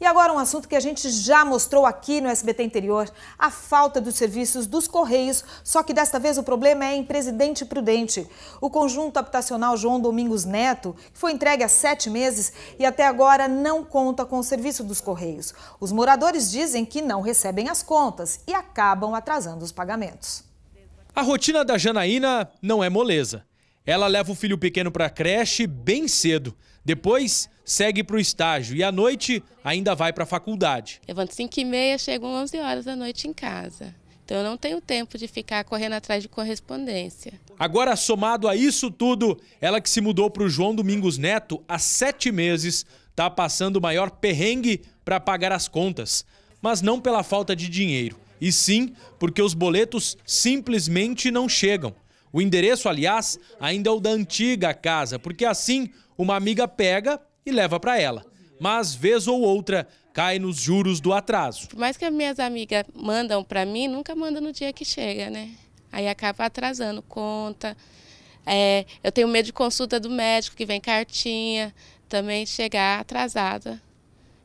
E agora um assunto que a gente já mostrou aqui no SBT Interior, a falta dos serviços dos Correios, só que desta vez o problema é em Presidente Prudente. O conjunto habitacional João Domingos Neto, que foi entregue há sete meses e até agora não conta com o serviço dos Correios. Os moradores dizem que não recebem as contas e acabam atrasando os pagamentos. A rotina da Janaína não é moleza. Ela leva o filho pequeno para a creche bem cedo. Depois, segue para o estágio e à noite ainda vai para a faculdade. Levanto 5 e meia, chego 11 horas da noite em casa. Então eu não tenho tempo de ficar correndo atrás de correspondência. Agora, somado a isso tudo, ela que se mudou para o João Domingos Neto há sete meses, está passando o maior perrengue para pagar as contas. Mas não pela falta de dinheiro, e sim porque os boletos simplesmente não chegam. O endereço, aliás, ainda é o da antiga casa, porque assim uma amiga pega e leva para ela. Mas, vez ou outra, cai nos juros do atraso. Por mais que as minhas amigas mandam para mim, nunca mandam no dia que chega, né? Aí acaba atrasando conta. É, eu tenho medo de consulta do médico, que vem cartinha, também chegar atrasada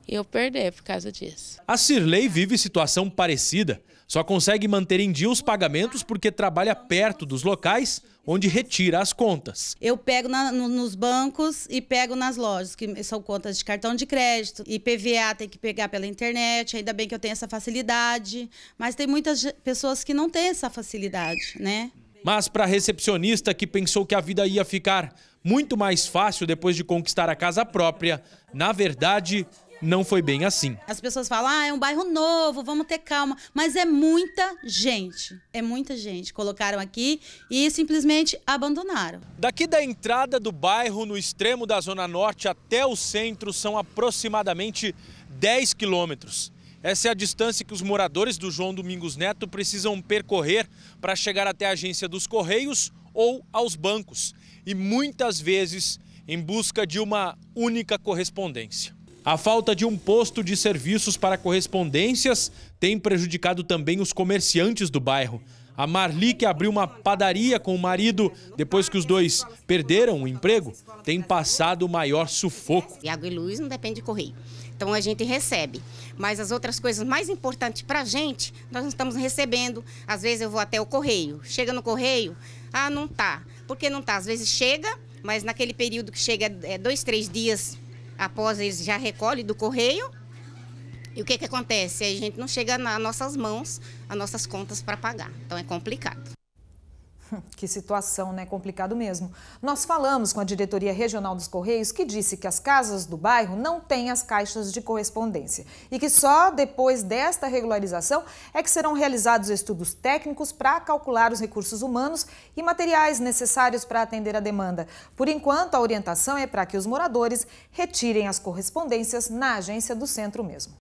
e eu perder por causa disso. A Cirlei vive situação parecida. Só consegue manter em dia os pagamentos porque trabalha perto dos locais onde retira as contas. Eu pego na, no, nos bancos e pego nas lojas, que são contas de cartão de crédito. E PVA tem que pegar pela internet, ainda bem que eu tenho essa facilidade. Mas tem muitas pessoas que não têm essa facilidade, né? Mas para a recepcionista que pensou que a vida ia ficar muito mais fácil depois de conquistar a casa própria, na verdade, não foi bem assim. As pessoas falam, ah, é um bairro novo, vamos ter calma. Mas é muita gente, é muita gente. Colocaram aqui e simplesmente abandonaram. Daqui da entrada do bairro, no extremo da Zona Norte até o centro, são aproximadamente 10 quilômetros. Essa é a distância que os moradores do João Domingos Neto precisam percorrer para chegar até a agência dos Correios ou aos bancos. E muitas vezes em busca de uma única correspondência. A falta de um posto de serviços para correspondências tem prejudicado também os comerciantes do bairro. A Marli, que abriu uma padaria com o marido depois que os dois perderam o emprego, tem passado o maior sufoco. E água e luz não depende de correio. Então a gente recebe. Mas as outras coisas mais importantes para a gente, nós não estamos recebendo. Às vezes eu vou até o correio. Chega no correio, ah, não tá. Por que não tá? Às vezes chega, mas naquele período que chega é, dois, três dias após eles já recolhem do correio. E o que, que acontece? A gente não chega nas nossas mãos, as nossas contas para pagar. Então é complicado. Que situação, né? Complicado mesmo. Nós falamos com a diretoria regional dos Correios que disse que as casas do bairro não têm as caixas de correspondência e que só depois desta regularização é que serão realizados estudos técnicos para calcular os recursos humanos e materiais necessários para atender a demanda. Por enquanto, a orientação é para que os moradores retirem as correspondências na agência do centro mesmo.